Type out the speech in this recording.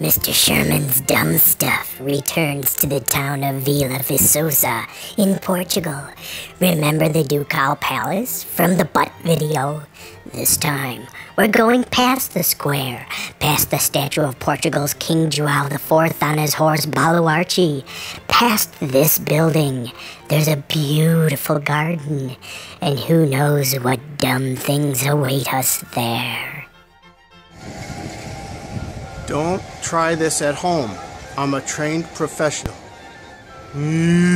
Mr. Sherman's dumb stuff returns to the town of Vila Viçosa in Portugal. Remember the Ducal Palace from the butt video? This time, we're going past the square, past the statue of Portugal's King João IV on his horse Baluarte, past this building. There's a beautiful garden, and who knows what dumb things await us there. Don't try this at home. I'm a trained professional. Mm.